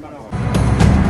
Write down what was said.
Merhaba.